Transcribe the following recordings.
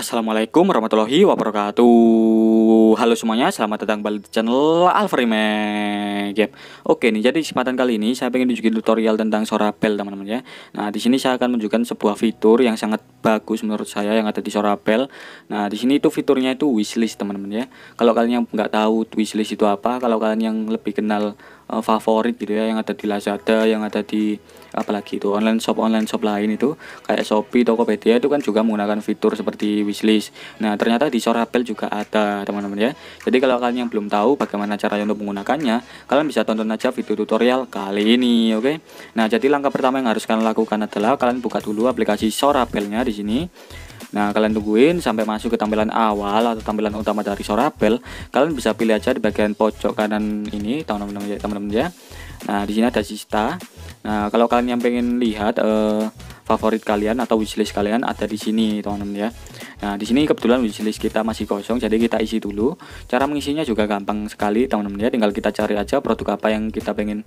Assalamualaikum warahmatullahi wabarakatuh. Halo semuanya, selamat datang kembali di channel Alfrime Game. Oke nih, jadi kesempatan kali ini saya pengen tunjukin tutorial tentang Sorabel teman-teman ya. Nah di sini saya akan menunjukkan sebuah fitur yang sangat bagus menurut saya yang ada di Sorabel. Nah di sini itu fiturnya itu wishlist teman-teman ya. Kalau kalian yang nggak tahu wishlist itu apa, kalau kalian yang lebih kenal uh, favorit gitu ya yang ada di Lazada yang ada di apalagi itu online shop online shop lain itu kayak Shopee Tokopedia itu kan juga menggunakan fitur seperti wishlist. Nah ternyata di Sorabel juga ada teman-teman ya. Jadi kalau kalian yang belum tahu bagaimana caranya untuk menggunakannya kalian bisa tonton aja video tutorial kali ini oke? Okay? nah jadi langkah pertama yang harus kalian lakukan adalah kalian buka dulu aplikasi Sorabelnya di sini Nah, kalian tungguin sampai masuk ke tampilan awal atau tampilan utama dari Sorabel. Kalian bisa pilih aja di bagian pojok kanan ini, teman-teman ya, teman-teman ya. Nah, di sini ada sista. Nah, kalau kalian yang pengen lihat uh, favorit kalian atau wishlist kalian ada di sini, teman-teman ya. Nah, di sini kebetulan wishlist kita masih kosong, jadi kita isi dulu. Cara mengisinya juga gampang sekali, teman-teman ya. Tinggal kita cari aja produk apa yang kita pengen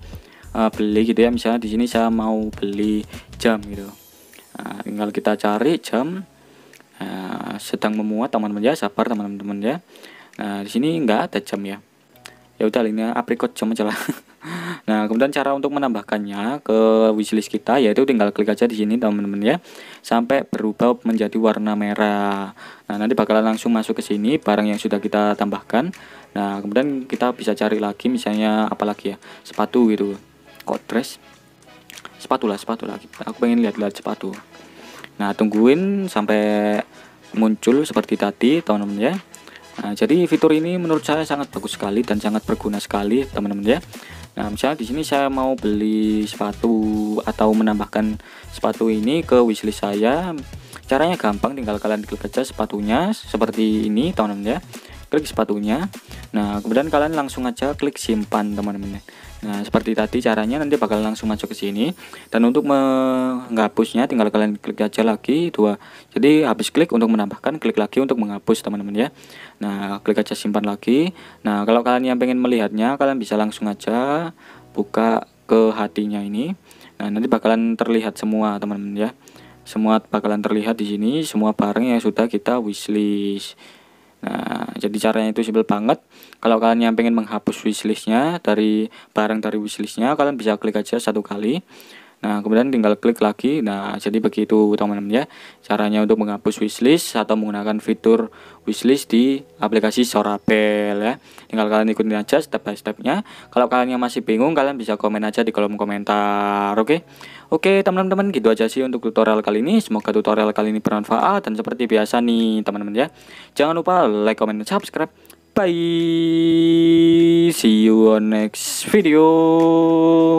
uh, beli gitu ya. Misalnya di sini saya mau beli jam gitu. Nah, tinggal kita cari jam Nah, sedang memuat teman-teman ya, sabar teman-teman ya. Nah, di sini enggak ada jam ya. Ya udah ini apricot jam aja lah. nah, kemudian cara untuk menambahkannya ke wishlist kita yaitu tinggal klik aja di sini teman-teman ya. Sampai berubah menjadi warna merah. Nah, nanti bakalan langsung masuk ke sini barang yang sudah kita tambahkan. Nah, kemudian kita bisa cari lagi misalnya apalagi ya? Sepatu gitu. Kok dress? Sepatu lah, sepatu lagi. Aku pengen lihat-lihat sepatu. Nah, tungguin sampai muncul seperti tadi teman-teman ya nah jadi fitur ini menurut saya sangat bagus sekali dan sangat berguna sekali teman-teman ya nah misalnya di sini saya mau beli sepatu atau menambahkan sepatu ini ke wishlist saya caranya gampang tinggal kalian klik aja sepatunya seperti ini teman-teman ya klik sepatunya nah kemudian kalian langsung aja klik simpan teman-teman Nah, seperti tadi caranya nanti bakal langsung masuk ke sini. Dan untuk menghapusnya tinggal kalian klik aja lagi dua. Jadi habis klik untuk menambahkan, klik lagi untuk menghapus teman-teman ya. Nah, klik aja simpan lagi. Nah, kalau kalian yang pengen melihatnya, kalian bisa langsung aja buka ke hatinya ini. Nah, nanti bakalan terlihat semua teman-teman ya. Semua bakalan terlihat di sini semua barang yang sudah kita wishlist. Nah, jadi caranya itu simpel banget. Kalau kalian yang pengen menghapus wishlistnya dari barang dari wishlistnya, kalian bisa klik aja satu kali. Nah, kemudian tinggal klik lagi. Nah, jadi begitu teman-teman ya. Caranya untuk menghapus wishlist atau menggunakan fitur wishlist di aplikasi Sorabel ya. Tinggal kalian ikutin aja step by stepnya. Kalau kalian yang masih bingung, kalian bisa komen aja di kolom komentar. Oke. Oke, teman-teman, gitu aja sih untuk tutorial kali ini. Semoga tutorial kali ini bermanfaat dan seperti biasa nih, teman-teman ya. Jangan lupa like, comment, dan subscribe. Bye. See you on next video.